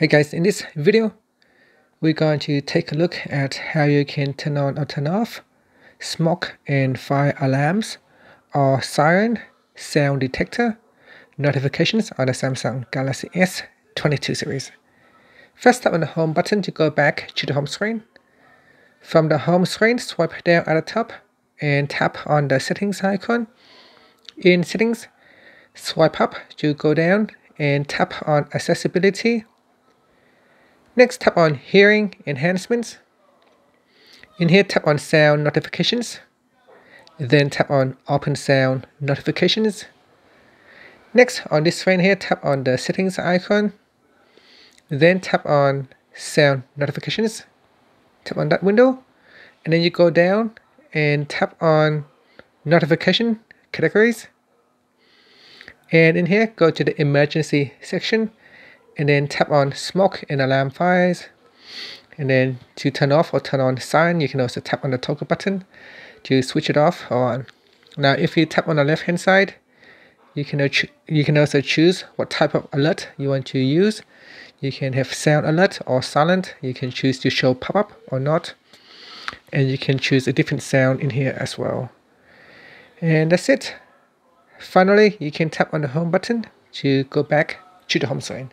Hey guys, in this video, we're going to take a look at how you can turn on or turn off smoke and fire alarms or siren sound detector notifications on the Samsung Galaxy S22 series. First tap on the home button to go back to the home screen. From the home screen, swipe down at the top and tap on the settings icon. In settings, swipe up to go down and tap on accessibility Next, tap on Hearing Enhancements. In here, tap on Sound Notifications. Then tap on Open Sound Notifications. Next, on this screen here, tap on the Settings icon. Then tap on Sound Notifications. Tap on that window. And then you go down and tap on Notification Categories. And in here, go to the Emergency section and then tap on smoke and alarm fires. And then to turn off or turn on siren you can also tap on the toggle button to switch it off or on. Now if you tap on the left hand side you can you can also choose what type of alert you want to use. You can have sound alert or silent. You can choose to show pop-up or not. And you can choose a different sound in here as well. And that's it. Finally you can tap on the home button to go back to the home screen